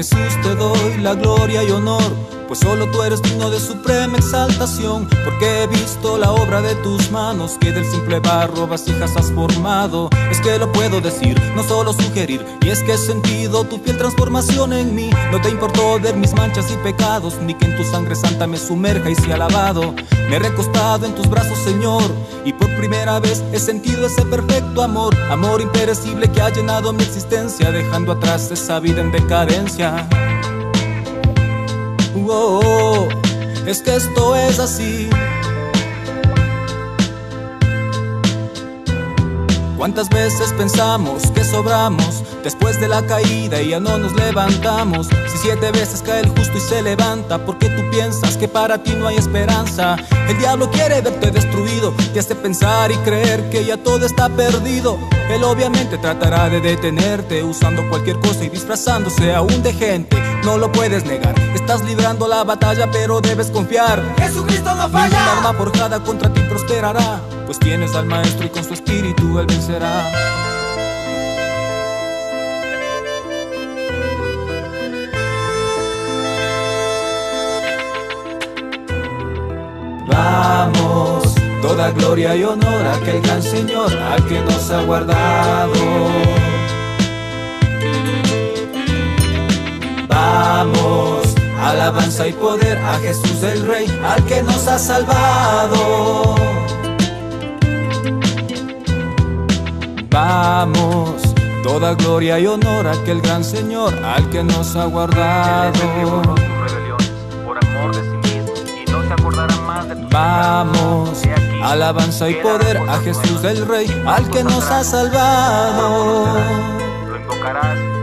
Jesús te doy la gloria y honor pues solo tú eres digno de suprema exaltación, porque he visto la obra de tus manos, que del simple barro vasijas has formado. Es que lo puedo decir, no solo sugerir, y es que he sentido tu fiel transformación en mí. No te importó ver mis manchas y pecados, ni que en tu sangre santa me sumerja y sea alabado. Me he recostado en tus brazos, Señor, y por primera vez he sentido ese perfecto amor, amor imperecible que ha llenado mi existencia, dejando atrás esa vida en decadencia. Oh, es que esto es así. ¿Cuántas veces pensamos que sobramos después de la caída y ya no nos levantamos? Si siete veces cae el justo y se levanta, ¿por qué tú piensas que para ti no hay esperanza? El diablo quiere verte destruido, te hace pensar y creer que ya todo está perdido. Él obviamente tratará de detenerte usando cualquier cosa y disfrazándose aún de gente. No lo puedes negar, estás librando la batalla, pero debes confiar. Jesucristo no falla. Ninguna arma forjada contra ti prosperará pues tienes al maestro y con su espíritu él vencerá. Vamos, toda gloria y honor a aquel gran Señor, al que nos ha guardado. Alabanza y poder a Jesús el Rey, al que nos ha salvado. Vamos, toda gloria y honor a aquel gran Señor, al que nos ha guardado. Vamos, alabanza y poder a Jesús el Rey, al que nos ha salvado. Lo invocarás